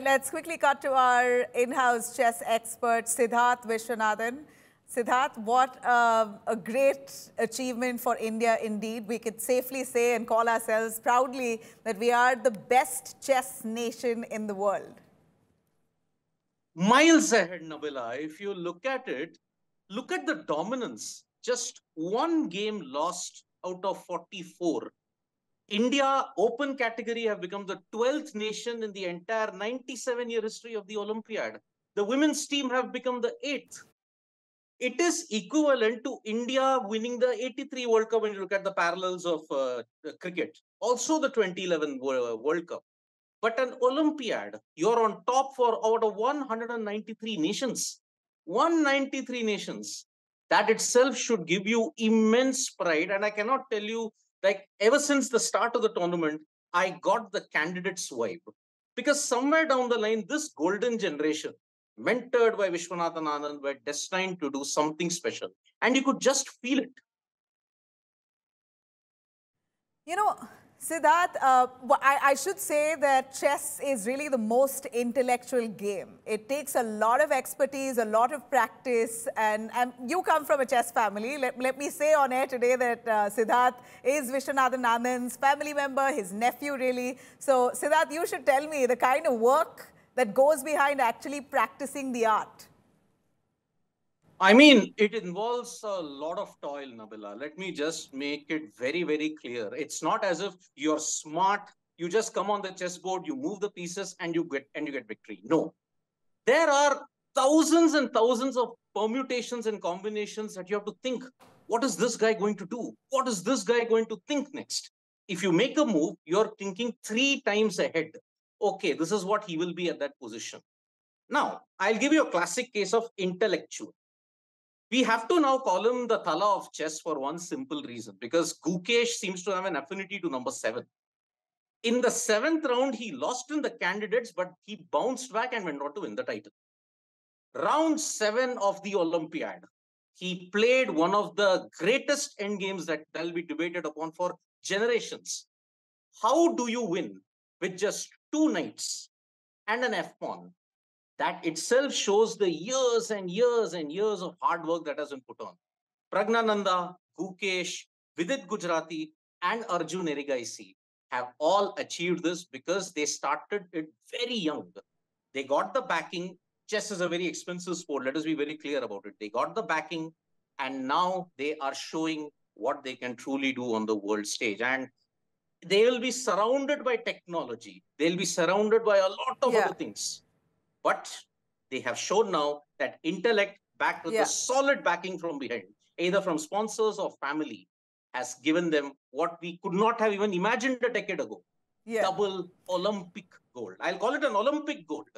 Let's quickly cut to our in-house chess expert, Siddharth Vishwanathan. Siddharth, what uh, a great achievement for India indeed. We could safely say and call ourselves proudly that we are the best chess nation in the world. Miles ahead, Nabila. If you look at it, look at the dominance. Just one game lost out of 44 India open category have become the 12th nation in the entire 97 year history of the Olympiad. The women's team have become the eighth. It is equivalent to India winning the 83 World Cup when you look at the parallels of uh, cricket. Also the 2011 World Cup. But an Olympiad, you're on top for out of 193 nations. 193 nations. That itself should give you immense pride. And I cannot tell you like ever since the start of the tournament, I got the candidates vibe. Because somewhere down the line, this golden generation, mentored by Viswanathan Anand, were destined to do something special. And you could just feel it. You know, Siddharth, uh, I, I, should say that chess is really the most intellectual game. It takes a lot of expertise, a lot of practice, and, and you come from a chess family. Let, let me say on air today that uh, Siddharth is Viswanathan Anand's family member, his nephew really. So Siddharth, you should tell me the kind of work that goes behind actually practicing the art. I mean, it involves a lot of toil, Nabila. Let me just make it very, very clear. It's not as if you're smart, you just come on the chessboard, you move the pieces, and you get and you get victory. No. There are thousands and thousands of permutations and combinations that you have to think. What is this guy going to do? What is this guy going to think next? If you make a move, you're thinking three times ahead. Okay, this is what he will be at that position. Now, I'll give you a classic case of intellectual we have to now call him the Thala of chess for one simple reason because Gukesh seems to have an affinity to number seven. In the seventh round, he lost in the candidates, but he bounced back and went on to win the title. Round seven of the Olympiad, he played one of the greatest end games that will be debated upon for generations. How do you win with just two knights and an F pawn that itself shows the years and years and years of hard work that has been put on. Praggnanandhaa, Gukesh, Vidit Gujrathi, and Arjun Erigaisi have all achieved this because they started it very young. They got the backing. Chess is a very expensive sport. Let us be very clear about it. They got the backing, and now they are showing what they can truly do on the world stage. And they will be surrounded by technology. They'll be surrounded by a lot of yeah. other things but they have shown now that intellect backed with yeah. a solid backing from behind, either from sponsors or family, has given them what we could not have even imagined a decade ago. Yeah. Double Olympic gold. I'll call it an Olympic gold.